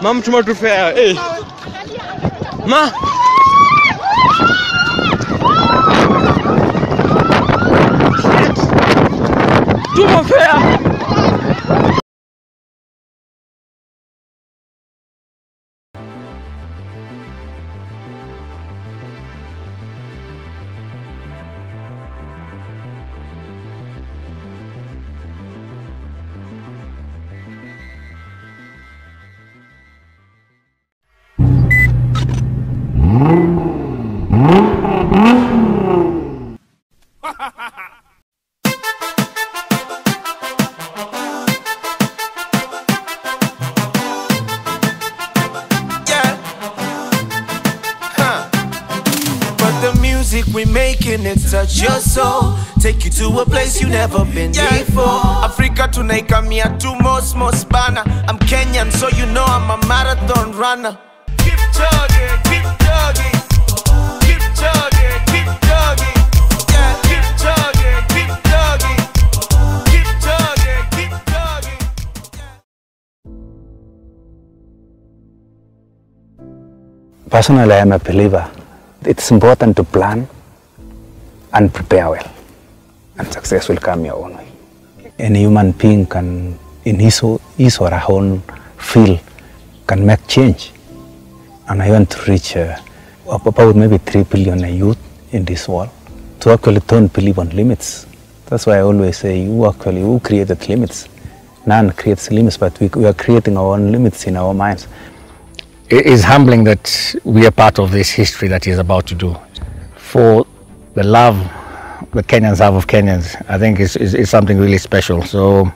Mamma tu mal fair, ich. Ma! Du mal fair! Tunaikamia tu most most bana. I'm Kenyan, so you know I'm a marathon runner. Keep chugging, keep chugging. Keep chugging, keep chugging. Yeah, keep chugging, keep chugging. Keep chugging, keep chugging. Personally, I am a believer. It's important to plan and prepare well, and success will come your own way. Any human being can, in his, his or her own field, can make change. And I want to reach uh, about maybe 3 billion youth in this world to actually don't believe on limits. That's why I always say, you actually, who created limits? None creates limits, but we, we are creating our own limits in our minds. it is humbling that we are part of this history that he's about to do. For the love the Kenyans have of Kenyans, I think is, is, is something really special. So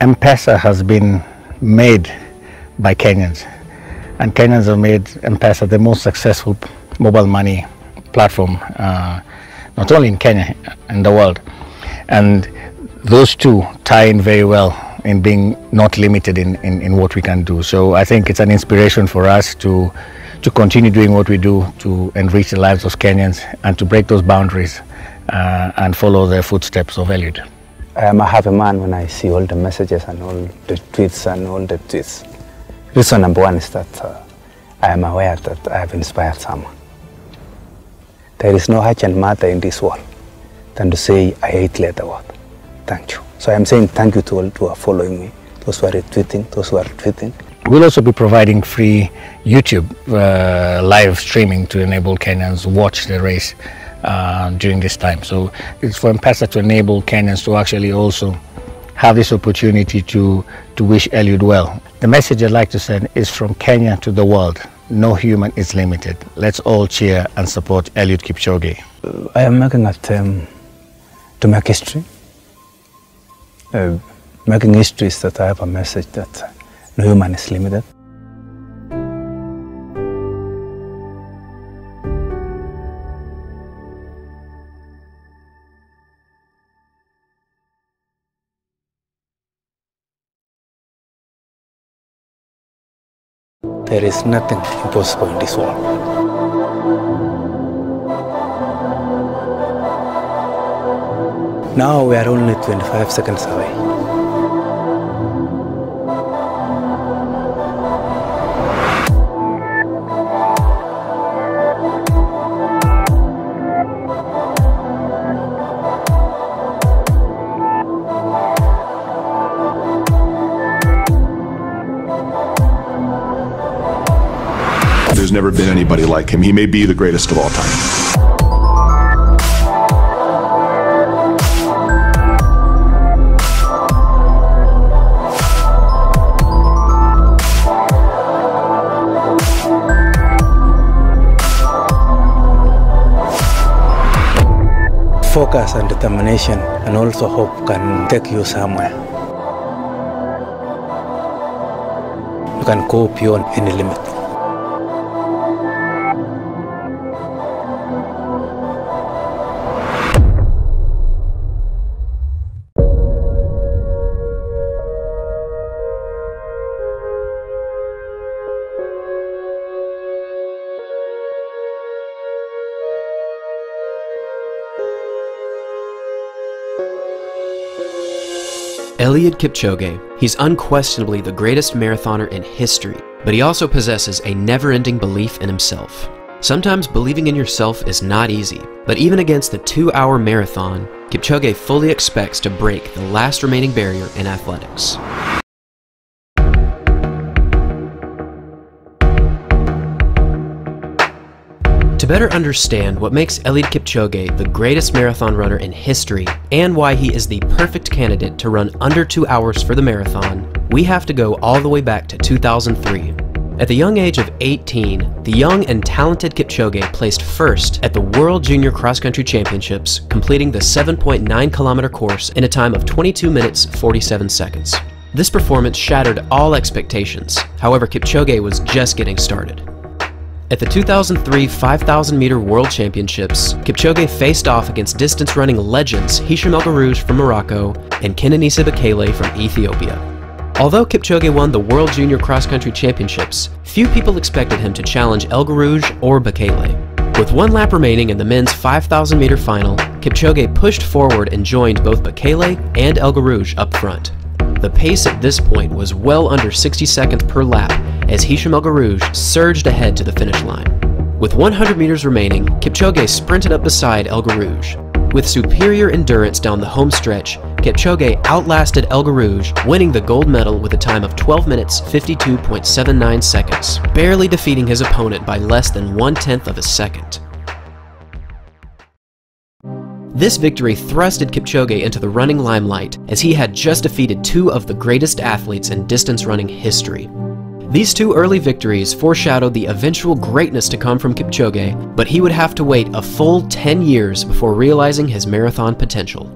M-Pesa has been made by Kenyans and Kenyans have made M-Pesa the most successful mobile money platform, uh, not only in Kenya, in the world. And those two tie in very well in being not limited in, in, in what we can do. So I think it's an inspiration for us to, to continue doing what we do to enrich the lives of Kenyans and to break those boundaries uh, and follow the footsteps of Eliud. I am a happy man when I see all the messages and all the tweets and all the tweets. Reason number one is that uh, I am aware that I have inspired someone. There is no urgent matter in this world than to say I hate letter word. Thank you. So I am saying thank you to all who are following me, those who are retweeting, those who are tweeting. We'll also be providing free YouTube uh, live streaming to enable Kenyans watch the race uh, during this time. So it's for M-Pesa to enable Kenyans to actually also have this opportunity to, to wish Eliud well. The message I'd like to send is from Kenya to the world. No human is limited. Let's all cheer and support Eliud Kipchoge. I am making a um, to make history. Uh, making history is that I have a message that no human is limited. There is nothing impossible in this world. Now we are only 25 seconds away. Like him. He may be the greatest of all time. Focus and determination and also hope can take you somewhere. You can go beyond any limit. Eliud Kipchoge. He's unquestionably the greatest marathoner in history, but he also possesses a never ending belief in himself. Sometimes believing in yourself is not easy, but even against the two hour marathon, Kipchoge fully expects to break the last remaining barrier in athletics. To better understand what makes Eliud Kipchoge the greatest marathon runner in history and why he is the perfect candidate to run under two hours for the marathon, we have to go all the way back to 2003. At the young age of 18, the young and talented Kipchoge placed first at the World Junior Cross Country Championships, completing the 7.9 kilometer course in a time of 22 minutes 47 seconds. This performance shattered all expectations, however, Kipchoge was just getting started. At the 2003 5,000 meter World Championships, Kipchoge faced off against distance running legends Hicham El Guerrouj from Morocco and Kenenisa Bekele from Ethiopia. Although Kipchoge won the World Junior Cross Country Championships, few people expected him to challenge El Guerrouj or Bekele. With one lap remaining in the men's 5,000 meter final, Kipchoge pushed forward and joined both Bekele and El Guerrouj up front. The pace at this point was well under 60 seconds per lap as Hicham El Guerrouj surged ahead to the finish line. With 100 meters remaining, Kipchoge sprinted up beside El Guerrouj. With superior endurance down the home stretch, Kipchoge outlasted El Guerrouj, winning the gold medal with a time of 12 minutes 52.79 seconds, barely defeating his opponent by less than one-tenth of a second. This victory thrusted Kipchoge into the running limelight as he had just defeated two of the greatest athletes in distance running history. These two early victories foreshadowed the eventual greatness to come from Kipchoge, but he would have to wait a full 10 years before realizing his marathon potential.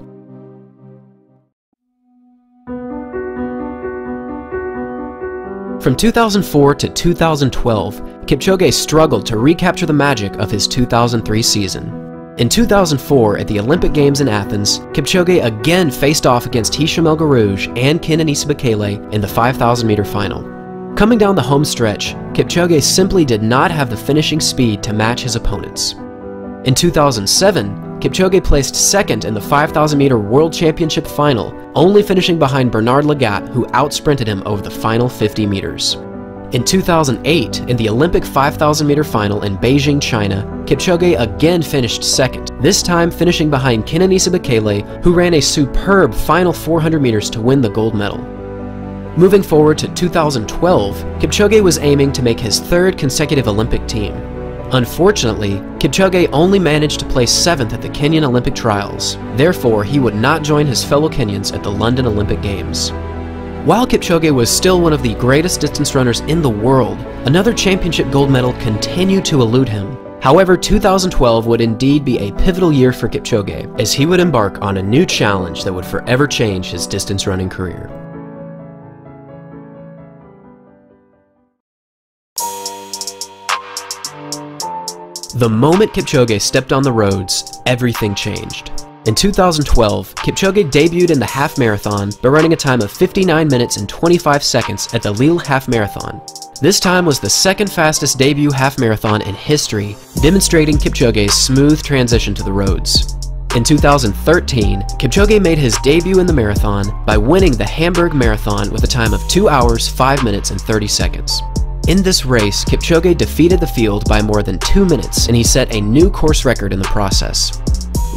From 2004 to 2012, Kipchoge struggled to recapture the magic of his 2003 season. In 2004, at the Olympic Games in Athens, Kipchoge again faced off against Hicham El Guerrouj and Kenenisa Bekele in the 5,000 meter final. Coming down the home stretch, Kipchoge simply did not have the finishing speed to match his opponents. In 2007, Kipchoge placed second in the 5,000 meter World Championship final, only finishing behind Bernard Lagat, who outsprinted him over the final 50 meters. In 2008, in the Olympic 5,000 meter final in Beijing, China, Kipchoge again finished second, this time finishing behind Kenenisa Bekele, who ran a superb final 400 meters to win the gold medal. Moving forward to 2012, Kipchoge was aiming to make his third consecutive Olympic team. Unfortunately, Kipchoge only managed to place 7th at the Kenyan Olympic Trials, therefore he would not join his fellow Kenyans at the London Olympic Games. While Kipchoge was still one of the greatest distance runners in the world, another championship gold medal continued to elude him. However, 2012 would indeed be a pivotal year for Kipchoge, as he would embark on a new challenge that would forever change his distance running career. The moment Kipchoge stepped on the roads, everything changed. In 2012, Kipchoge debuted in the half marathon by running a time of 59 minutes and 25 seconds at the Lille Half Marathon. This time was the second fastest debut half marathon in history, demonstrating Kipchoge's smooth transition to the roads. In 2013, Kipchoge made his debut in the marathon by winning the Hamburg Marathon with a time of 2 hours, 5 minutes, and 30 seconds. In this race, Kipchoge defeated the field by more than two minutes and he set a new course record in the process.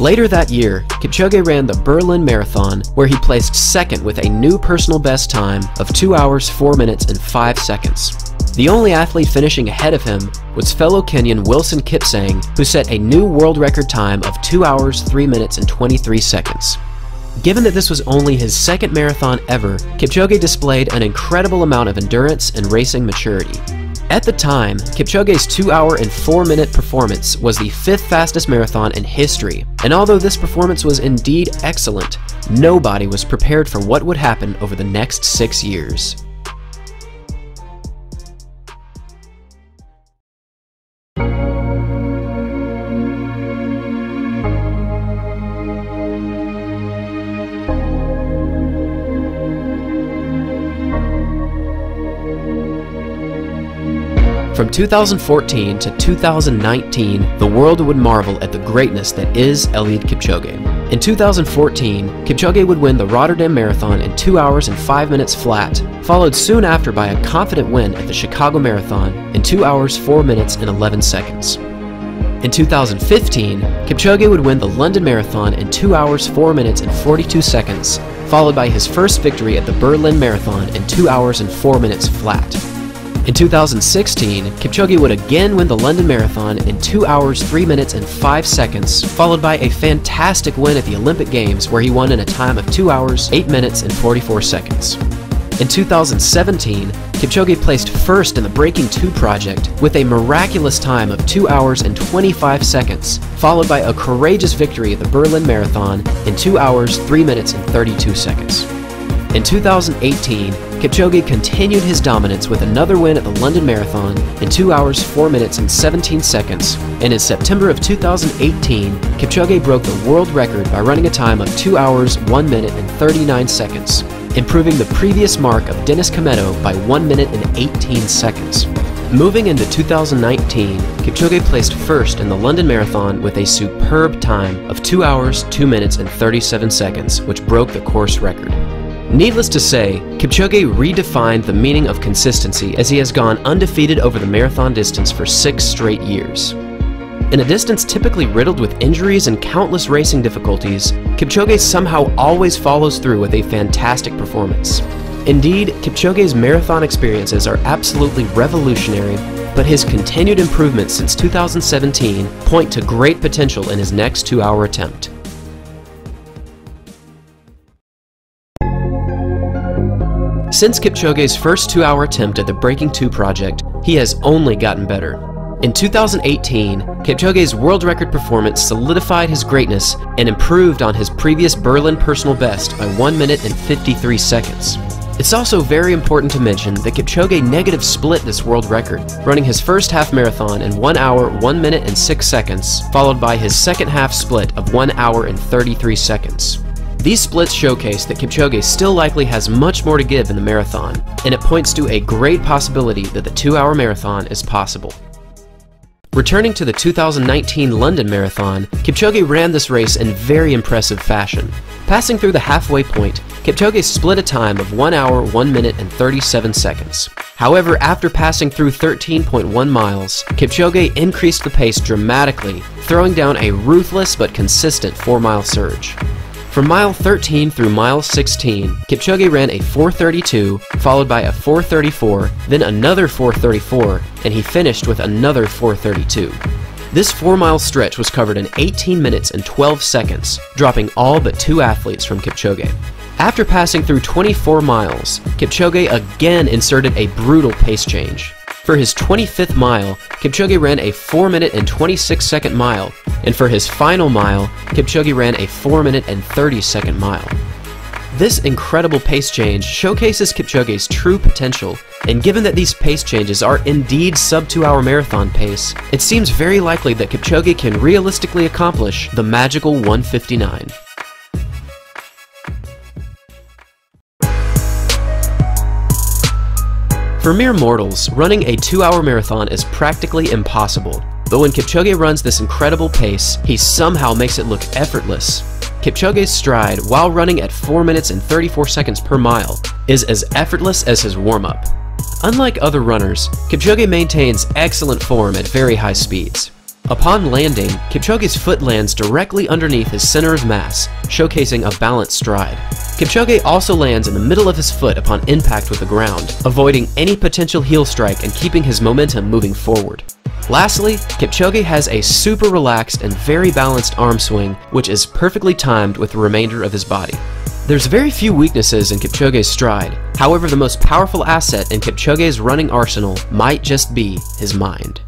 Later that year, Kipchoge ran the Berlin Marathon where he placed second with a new personal best time of 2 hours 4 minutes and 5 seconds. The only athlete finishing ahead of him was fellow Kenyan Wilson Kipsang who set a new world record time of 2 hours 3 minutes and 23 seconds. Given that this was only his second marathon ever, Kipchoge displayed an incredible amount of endurance and racing maturity. At the time, Kipchoge's 2 hour and 4 minute performance was the fifth fastest marathon in history, and although this performance was indeed excellent, nobody was prepared for what would happen over the next six years. From 2014 to 2019, the world would marvel at the greatness that is Eliud Kipchoge. In 2014, Kipchoge would win the Rotterdam Marathon in 2 hours and 5 minutes flat, followed soon after by a confident win at the Chicago Marathon in 2 hours 4 minutes and 11 seconds. In 2015, Kipchoge would win the London Marathon in 2 hours 4 minutes and 42 seconds, followed by his first victory at the Berlin Marathon in 2 hours and 4 minutes flat. In 2016, Kipchoge would again win the London Marathon in 2 hours 3 minutes and 5 seconds, followed by a fantastic win at the Olympic Games where he won in a time of 2 hours 8 minutes and 44 seconds. In 2017, Kipchoge placed first in the Breaking 2 project with a miraculous time of 2 hours and 25 seconds, followed by a courageous victory at the Berlin Marathon in 2 hours 3 minutes and 32 seconds. In 2018, Kipchoge continued his dominance with another win at the London Marathon in 2 hours 4 minutes and 17 seconds, and in September of 2018, Kipchoge broke the world record by running a time of 2 hours 1 minute and 39 seconds, improving the previous mark of Dennis Kimetto by 1 minute and 18 seconds. Moving into 2019, Kipchoge placed first in the London Marathon with a superb time of 2 hours 2 minutes and 37 seconds, which broke the course record. Needless to say, Kipchoge redefined the meaning of consistency as he has gone undefeated over the marathon distance for six straight years. In a distance typically riddled with injuries and countless racing difficulties, Kipchoge somehow always follows through with a fantastic performance. Indeed, Kipchoge's marathon experiences are absolutely revolutionary, but his continued improvements since 2017 point to great potential in his next two hour attempt. Since Kipchoge's first two hour attempt at the Breaking 2 project, he has only gotten better. In 2018, Kipchoge's world record performance solidified his greatness and improved on his previous Berlin personal best by 1 minute and 53 seconds. It's also very important to mention that Kipchoge negative split this world record, running his first half marathon in 1 hour 1 minute and 6 seconds, followed by his second half split of 1 hour and 33 seconds. These splits showcase that Kipchoge still likely has much more to give in the marathon, and it points to a great possibility that the two hour marathon is possible. Returning to the 2019 London Marathon, Kipchoge ran this race in very impressive fashion. Passing through the halfway point, Kipchoge split a time of 1 hour 1 minute and 37 seconds. However, after passing through 13.1 miles, Kipchoge increased the pace dramatically, throwing down a ruthless but consistent 4 mile surge. From mile 13 through mile 16, Kipchoge ran a 432, followed by a 434, then another 434, and he finished with another 432. This 4 mile stretch was covered in 18 minutes and 12 seconds, dropping all but two athletes from Kipchoge. After passing through 24 miles, Kipchoge again inserted a brutal pace change. For his 25th mile, Kipchoge ran a 4 minute and 26 second mile, and for his final mile, Kipchoge ran a 4 minute and 30 second mile. This incredible pace change showcases Kipchoge's true potential, and given that these pace changes are indeed sub 2 hour marathon pace, it seems very likely that Kipchoge can realistically accomplish the magical 159. For mere mortals, running a two hour marathon is practically impossible. But when Kipchoge runs this incredible pace, he somehow makes it look effortless. Kipchoge's stride, while running at 4 minutes and 34 seconds per mile, is as effortless as his warm up. Unlike other runners, Kipchoge maintains excellent form at very high speeds. Upon landing, Kipchoge's foot lands directly underneath his center of mass, showcasing a balanced stride. Kipchoge also lands in the middle of his foot upon impact with the ground, avoiding any potential heel strike and keeping his momentum moving forward. Lastly, Kipchoge has a super relaxed and very balanced arm swing, which is perfectly timed with the remainder of his body. There's very few weaknesses in Kipchoge's stride, however the most powerful asset in Kipchoge's running arsenal might just be his mind.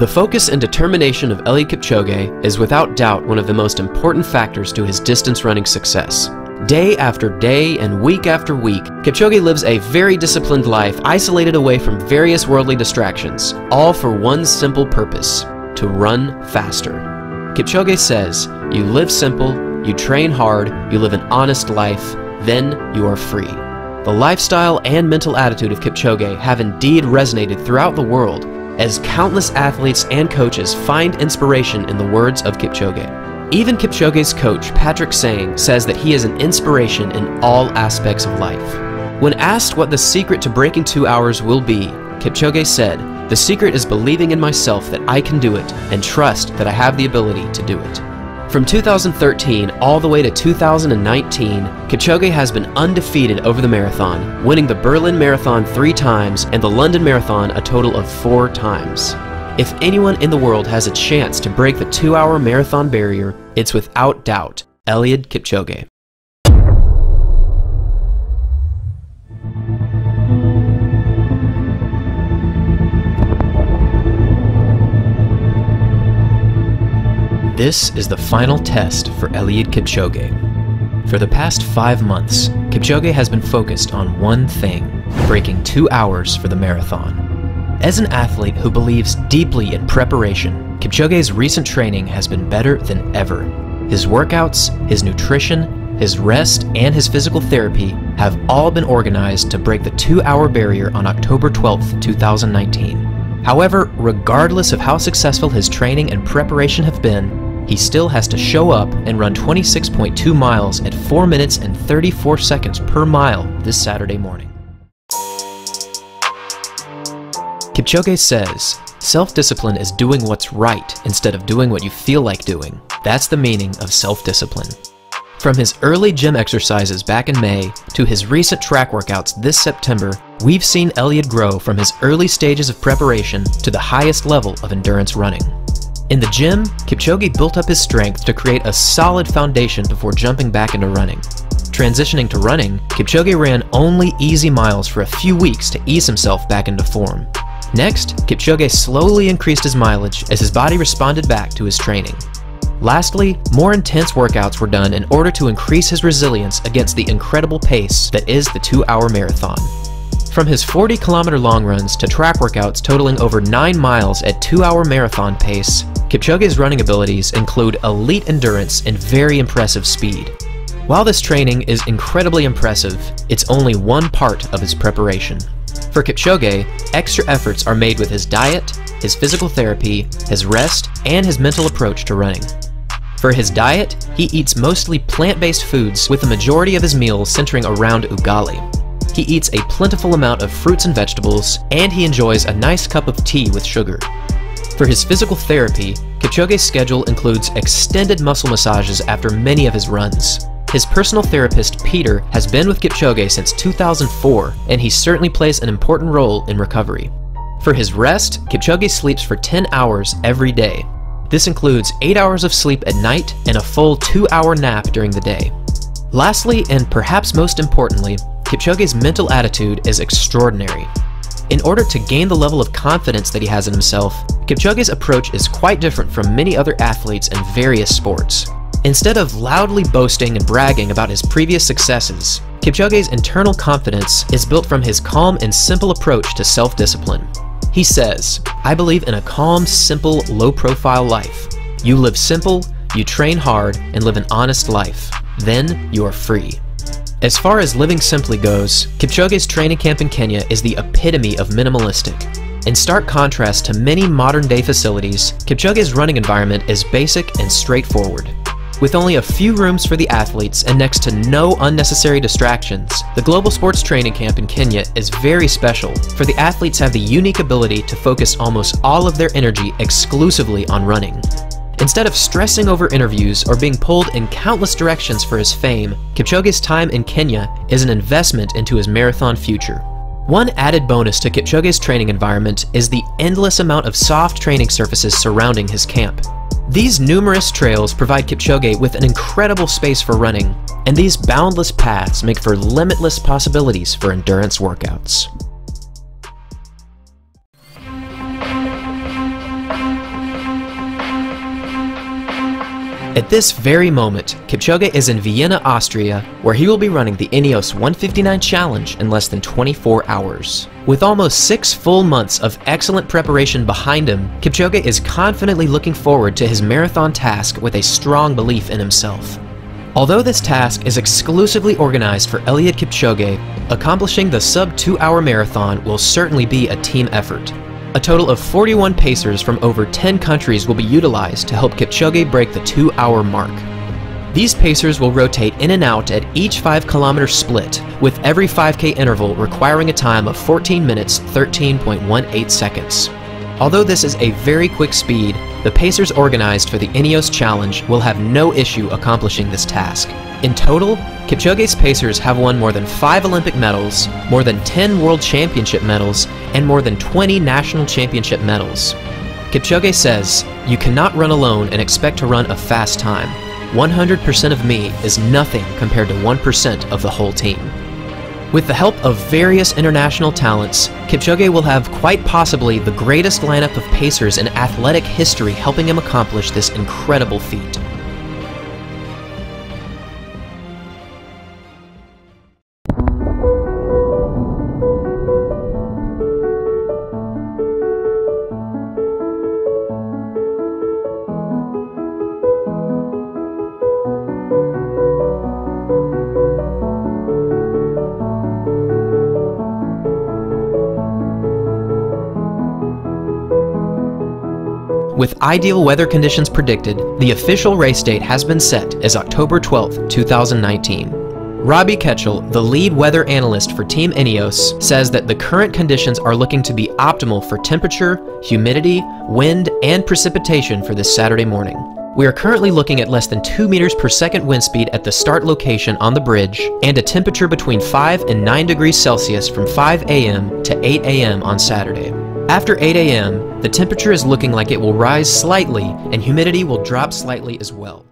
The focus and determination of Eliud Kipchoge is without doubt one of the most important factors to his distance running success. Day after day and week after week, Kipchoge lives a very disciplined life isolated away from various worldly distractions, all for one simple purpose to run faster. Kipchoge says, You live simple, you train hard, you live an honest life, then you are free. the lifestyle and mental attitude of Kipchoge have indeed resonated throughout the world as countless athletes and coaches find inspiration in the words of Kipchoge. Even Kipchoge's coach, Patrick Sang, says that he is an inspiration in all aspects of life. When asked what the secret to breaking two hours will be, Kipchoge said, The secret is believing in myself that I can do it and trust that I have the ability to do it. From 2013 all the way to 2019, Kipchoge has been undefeated over the marathon, winning the Berlin Marathon three times and the London Marathon a total of four times. If anyone in the world has a chance to break the two hour marathon barrier, it's without doubt Eliud Kipchoge. This is the final test for Eliud Kipchoge. For the past five months, Kipchoge has been focused on one thing breaking two hours for the marathon. As an athlete who believes deeply in preparation, Kipchoge's recent training has been better than ever. His workouts, his nutrition, his rest, and his physical therapy have all been organized to break the two hour barrier on October 12, 2019. However, regardless of how successful his training and preparation have been, he still has to show up and run 26.2 miles at 4 minutes and 34 seconds per mile this Saturday morning. Kipchoge says, Self discipline is doing what's right instead of doing what you feel like doing. That's the meaning of self discipline. From his early gym exercises back in May to his recent track workouts this September, we've seen Eliud grow from his early stages of preparation to the highest level of endurance running. In the gym, Kipchoge built up his strength to create a solid foundation before jumping back into running. Transitioning to running, Kipchoge ran only easy miles for a few weeks to ease himself back into form. Next, Kipchoge slowly increased his mileage as his body responded back to his training. Lastly, more intense workouts were done in order to increase his resilience against the incredible pace that is the two hour marathon. From his 40 kilometer long runs to track workouts totaling over 9 miles at 2 hour marathon pace, Kipchoge's running abilities include elite endurance and very impressive speed. While this training is incredibly impressive, it's only one part of his preparation. For Kipchoge, extra efforts are made with his diet, his physical therapy, his rest, and his mental approach to running. For his diet, he eats mostly plant-based foods with the majority of his meals centering around ugali. He eats a plentiful amount of fruits and vegetables, and he enjoys a nice cup of tea with sugar. For his physical therapy, Kipchoge's schedule includes extended muscle massages after many of his runs. His personal therapist, Peter, has been with Kipchoge since 2004, and he certainly plays an important role in recovery. For his rest, Kipchoge sleeps for 10 hours every day. This includes 8 hours of sleep at night and a full 2 hour nap during the day. Lastly, and perhaps most importantly, Kipchoge's mental attitude is extraordinary. In order to gain the level of confidence that he has in himself, Kipchoge's approach is quite different from many other athletes in various sports. Instead of loudly boasting and bragging about his previous successes, Kipchoge's internal confidence is built from his calm and simple approach to self-discipline. He says, I believe in a calm, simple, low-profile life. You live simple, you train hard, and live an honest life. Then you are free. As far as living simply goes, Kipchoge's training camp in Kenya is the epitome of minimalistic. In stark contrast to many modern day facilities, Kipchoge's running environment is basic and straightforward. With only a few rooms for the athletes and next to no unnecessary distractions, the Global Sports Training Camp in Kenya is very special, for the athletes have the unique ability to focus almost all of their energy exclusively on running. Instead of stressing over interviews or being pulled in countless directions for his fame, Kipchoge's time in Kenya is an investment into his marathon future. One added bonus to Kipchoge's training environment is the endless amount of soft training surfaces surrounding his camp. These numerous trails provide Kipchoge with an incredible space for running, and these boundless paths make for limitless possibilities for endurance workouts. At this very moment, Kipchoge is in Vienna, Austria, where he will be running the Ineos 159 Challenge in less than 24 hours. With almost six full months of excellent preparation behind him, Kipchoge is confidently looking forward to his marathon task with a strong belief in himself. Although this task is exclusively organized for Eliud Kipchoge, accomplishing the sub 2 hour marathon will certainly be a team effort. A total of 41 pacers from over 10 countries will be utilized to help Kipchoge break the 2 hour mark. These pacers will rotate in and out at each 5 kilometer split, with every 5k interval requiring a time of 14 minutes 13.18 seconds. Although this is a very quick speed, the pacers organized for the Ineos Challenge will have no issue accomplishing this task. In total, Kipchoge's pacers have won more than 5 Olympic medals, more than 10 World Championship medals, and more than 20 National Championship medals. Kipchoge says, You cannot run alone and expect to run a fast time. 100% of me is nothing compared to 1% of the whole team. With the help of various international talents, Kipchoge will have quite possibly the greatest lineup of pacers in athletic history helping him accomplish this incredible feat. With ideal weather conditions predicted, the official race date has been set as October 12, 2019. Robbie Ketchell, the lead weather analyst for Team Ineos, says that the current conditions are looking to be optimal for temperature, humidity, wind, and precipitation for this Saturday morning. We are currently looking at less than 2 meters per second wind speed at the start location on the bridge and a temperature between 5 and 9 degrees Celsius from 5 a.m. to 8 a.m. on Saturday. After 8 a.m., the temperature is looking like it will rise slightly and humidity will drop slightly as well.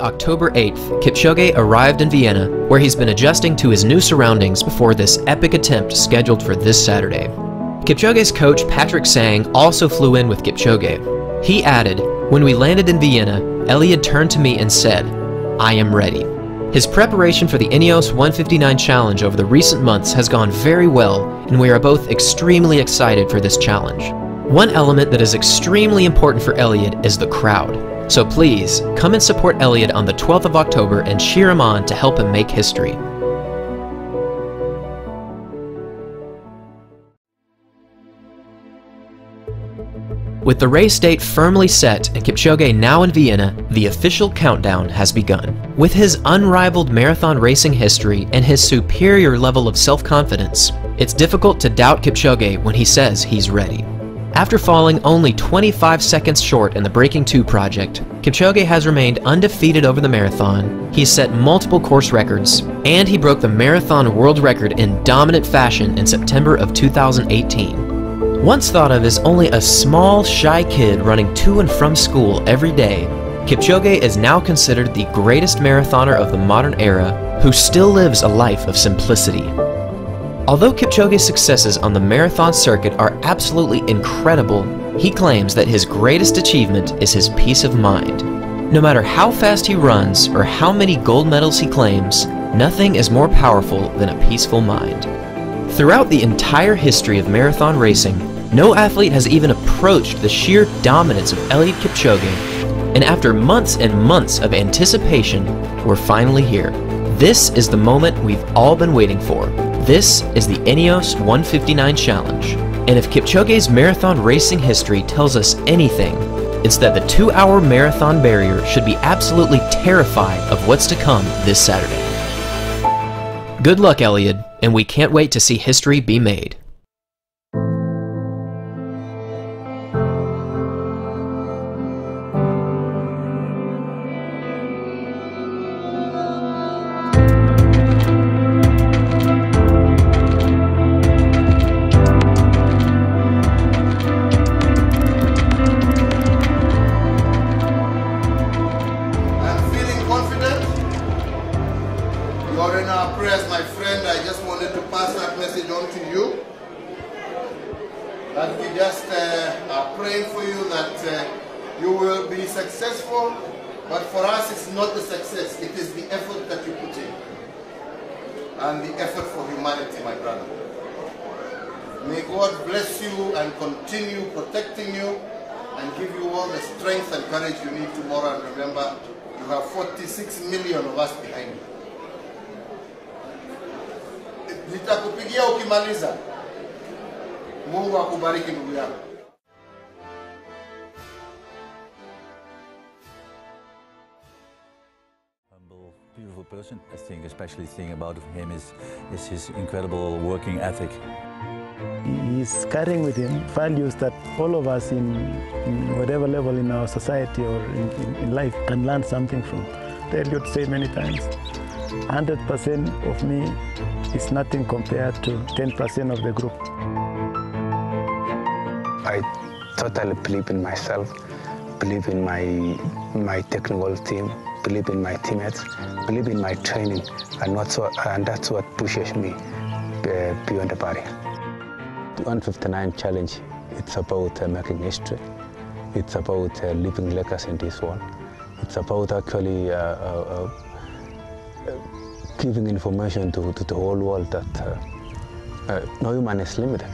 October 8th, Kipchoge arrived in Vienna, where he's been adjusting to his new surroundings before this epic attempt scheduled for this Saturday. Kipchoge's coach Patrick Sang also flew in with Kipchoge. He added, When we landed in Vienna, Eliud turned to me and said, I am ready. His preparation for the Ineos 159 challenge over the recent months has gone very well, and we are both extremely excited for this challenge. One element that is extremely important for Eliud is the crowd. So please, come and support Eliud on the 12th of October and cheer him on to help him make history. With the race date firmly set and Kipchoge now in Vienna, the official countdown has begun. With his unrivaled marathon racing history and his superior level of self-confidence, it's difficult to doubt Kipchoge when he says he's ready. After falling only 25 seconds short in the Breaking 2 project, Kipchoge has remained undefeated over the marathon, he's set multiple course records, and he broke the marathon world record in dominant fashion in September of 2018. Once thought of as only a small, shy kid running to and from school every day, Kipchoge is now considered the greatest marathoner of the modern era who still lives a life of simplicity. Although Kipchoge's successes on the marathon circuit are absolutely incredible, he claims that his greatest achievement is his peace of mind. No matter how fast he runs or how many gold medals he claims, nothing is more powerful than a peaceful mind. Throughout the entire history of marathon racing, no athlete has even approached the sheer dominance of Eliud Kipchoge, and after months and months of anticipation, we're finally here. This is the moment we've all been waiting for. This is the Ineos 159 Challenge. And if Kipchoge's marathon racing history tells us anything, It's that the two hour marathon barrier should be absolutely terrified of what's to come this Saturday. Good luck, Eliud, and we can't wait to see history be made. Person. I think especially thing about him is, is his incredible working ethic. He's carrying with him values that all of us in, in whatever level in our society or in, in, in life can learn something from. Eliud said many times, 100% of me is nothing compared to 10% of the group. I totally believe in myself, believe in my my technical team, believe in my teammates, believe in my training, and what's what, and that's what pushes me uh, beyond the barrier. The 159 challenge, it's about uh, making history. It's about uh, leaving legacy in this world. It's about actually uh, uh, uh, giving information to, to the whole world that no human is limited.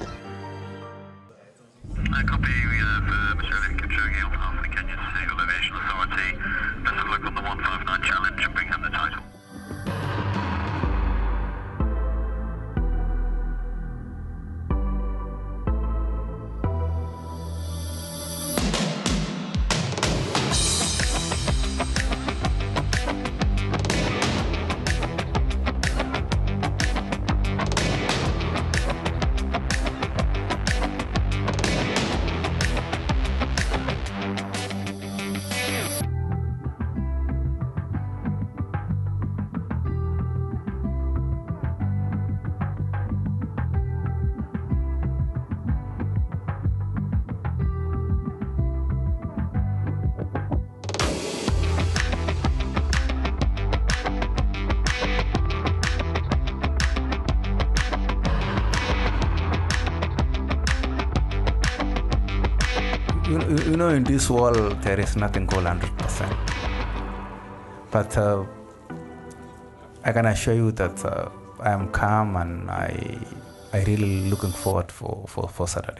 In this world, there is nothing called 100%. But uh, I can assure you that uh, I am calm and I, I really looking forward for, for, for Saturday.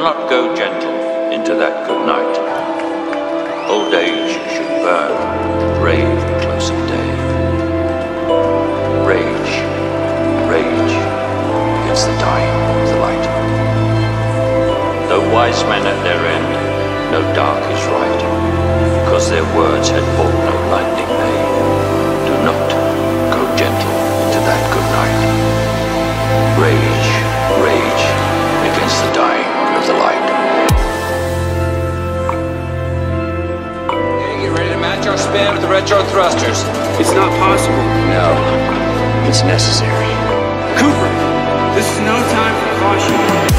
Not go gentle into that good night. Old age should burn, brave close of day. Rage, rage against the dying of the light. Though wise men at their end, no dark is right because their words had brought no lightning may. Do not go gentle into that good night. Rage, rage against the dying span with the retro thrusters. It's not possible. No, it's necessary. Cooper, this is no time for caution.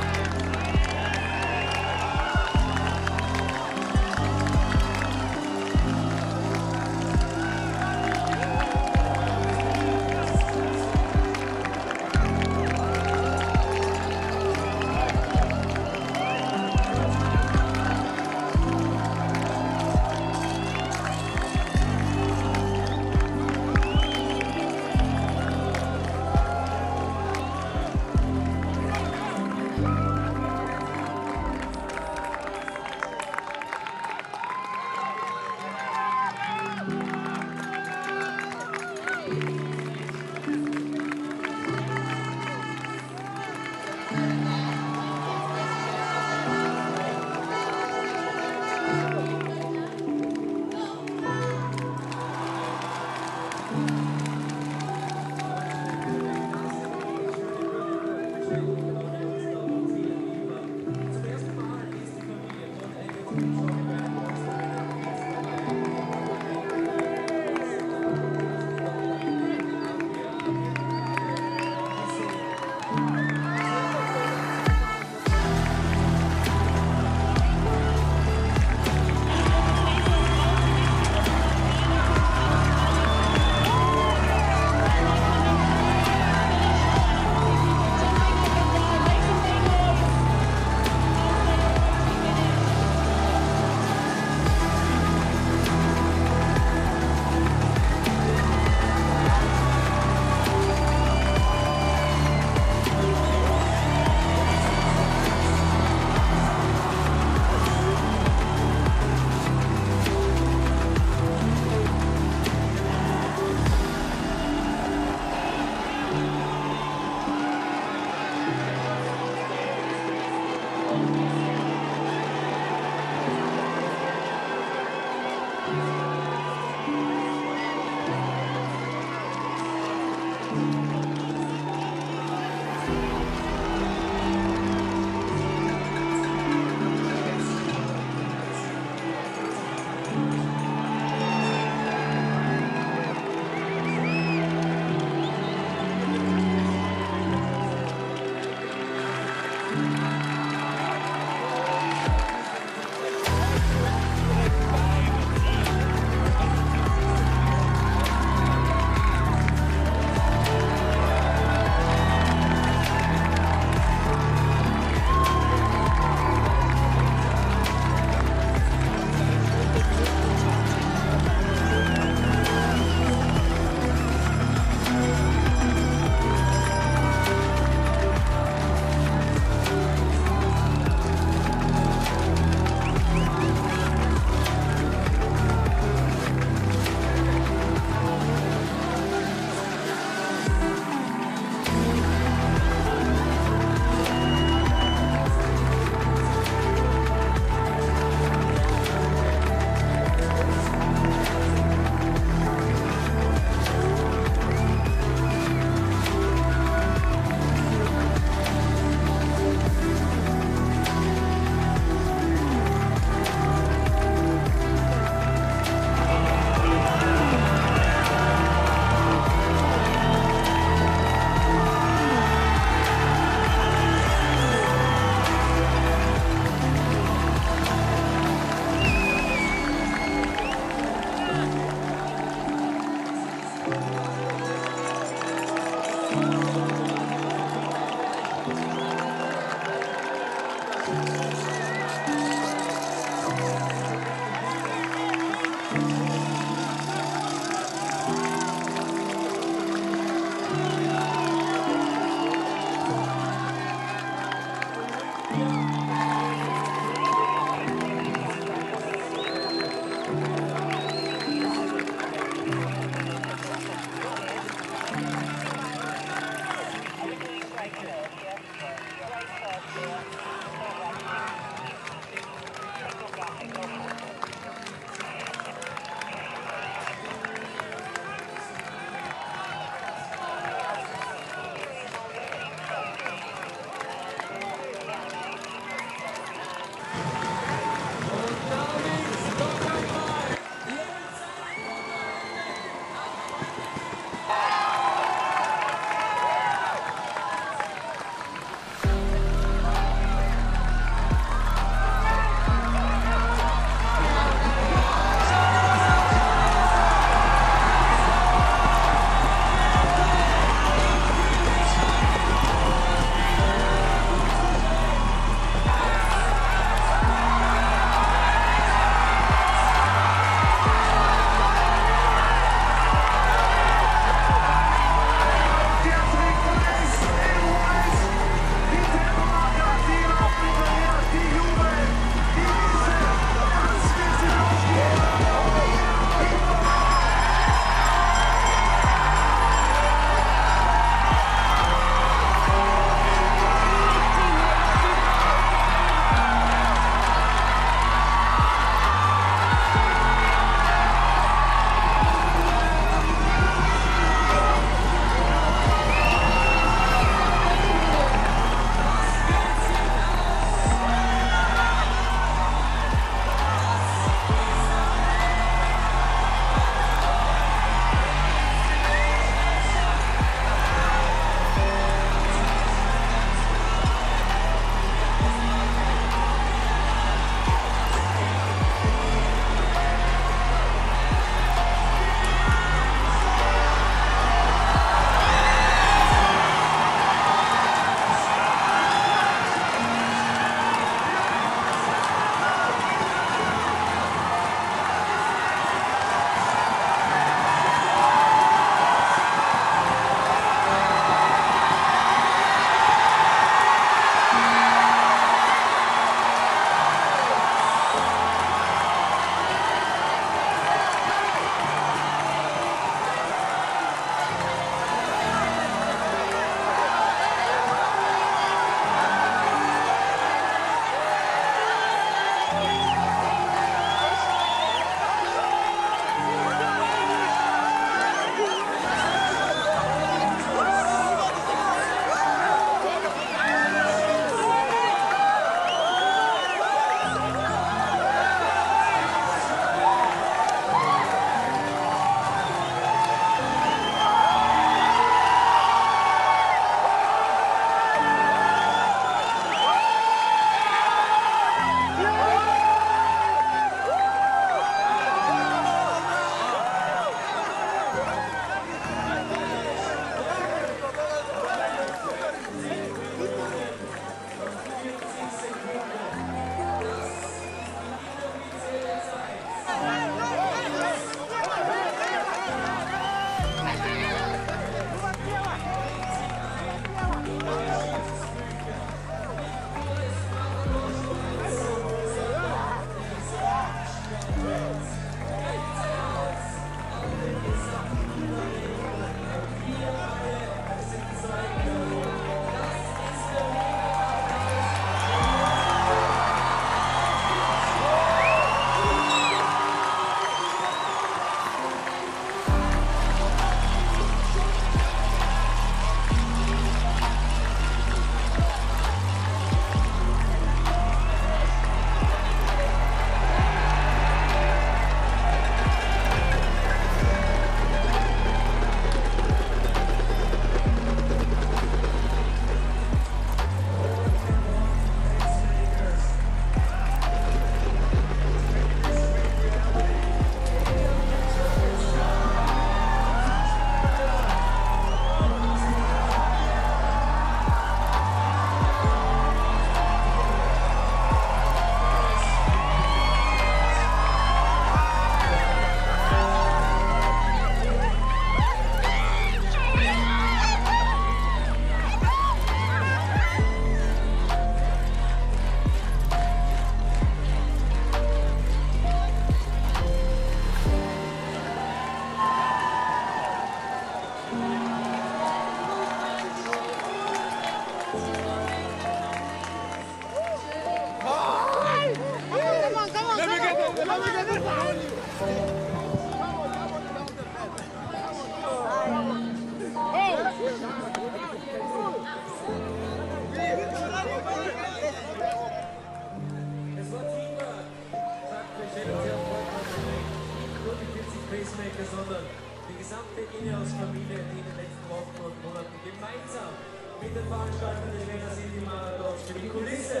Sondern die gesamte Ineos-Familie, die in den letzten Wochen und Monaten gemeinsam mit den Veranstaltern des Werder City Marathons für die Kulisse,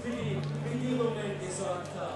für die Bedingungen gesorgt haben.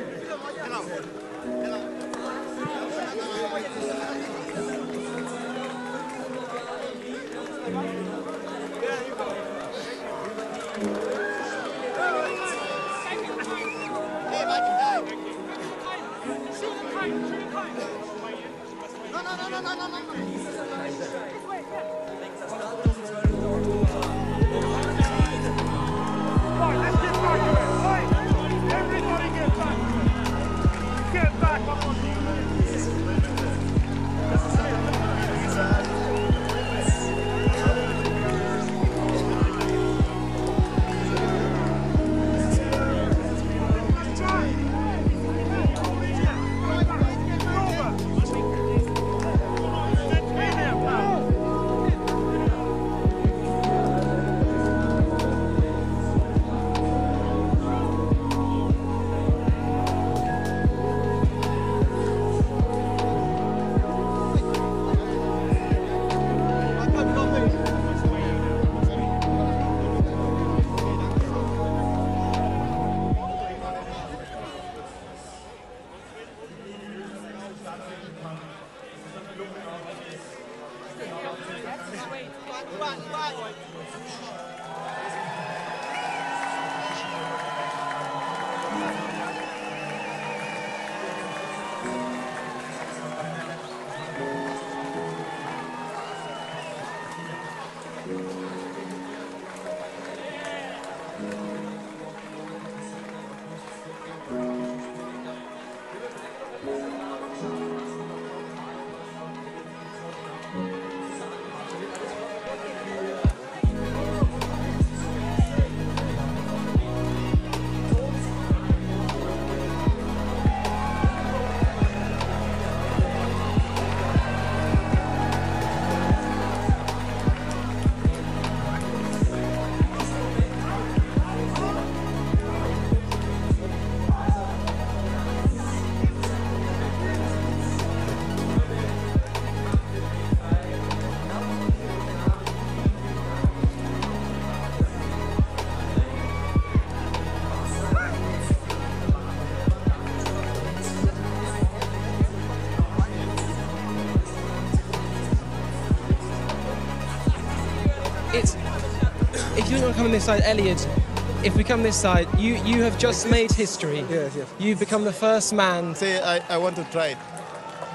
if come this side, Eliud. If we come this side, you you have just made history. Yes, yes. You've become the first man. Say I, I want to try it.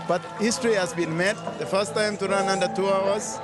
But history has been made. The first time to run under two hours.